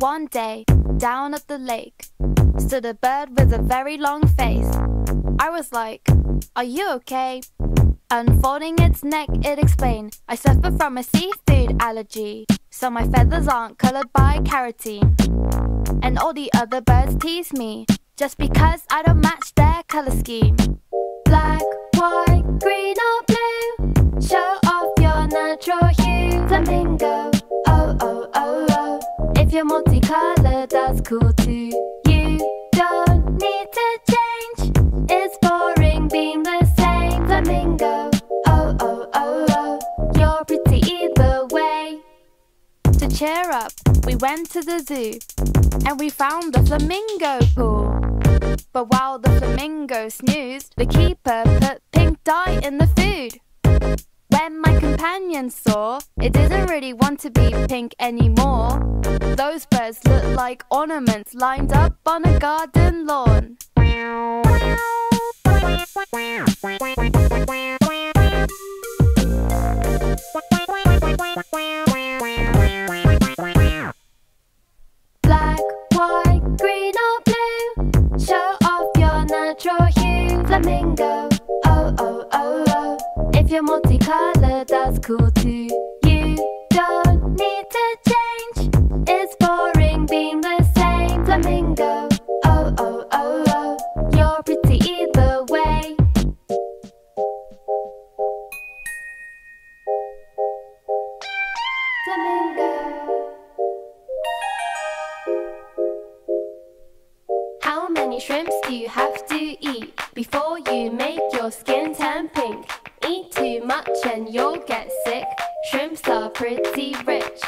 One day, down at the lake, stood a bird with a very long face. I was like, Are you okay? Unfolding its neck, it explained, I suffer from a seafood allergy, so my feathers aren't colored by carotene. And all the other birds tease me, just because I don't match their color scheme. If you're multicolored, that's cool too. You don't need to change, it's boring being the same. Flamingo, oh oh oh oh, you're pretty either way. To cheer up, we went to the zoo and we found the flamingo pool. But while the flamingo snoozed, the keeper put pink dye in the food. When my companion saw it didn't really want to be pink anymore, those birds looked like ornaments lined up on a garden lawn. If you're multicolored, that's cool too. You don't need to change, it's boring being the same. Flamingo, oh oh oh oh, you're pretty either way. Flamingo. How many shrimps do you have to eat before you make your skin turn pink? Eat too much and you'll get sick. Shrimps are pretty rich.